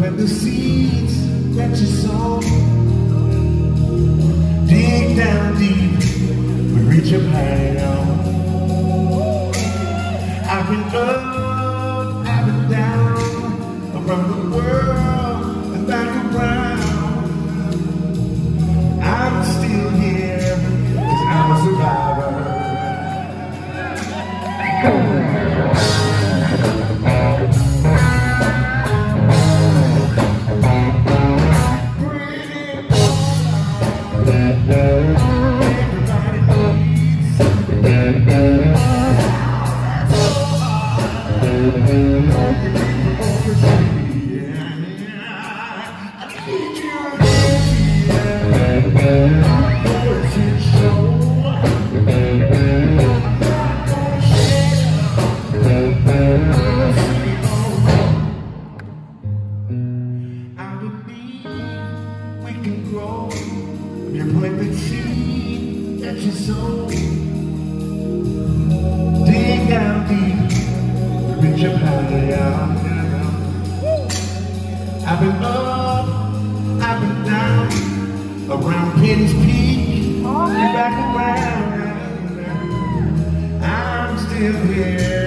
Plant the seeds that you sow. Around the world and back around. I'm still here, cause I'm a survivor. I The seed that you sow. Dig down deep, reach up higher. I've been up, I've been down, around Penn's Peak, and back around. I'm still here,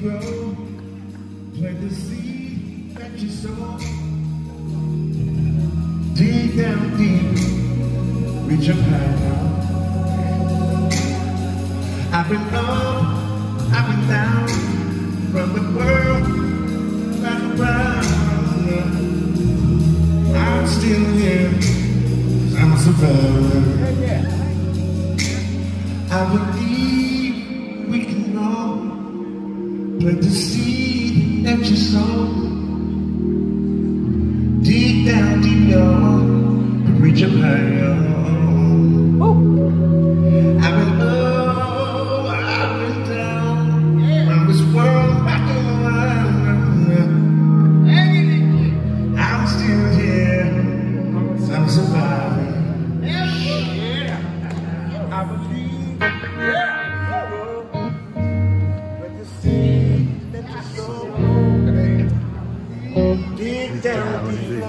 The seed deep, reach. I've been up, I've been down, from the world back. I'm still here, I'm a survivor. Plant the seed that you sow. deep down deep, y'all, reach up higher. Up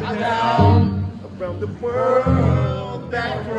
been down around the world, background.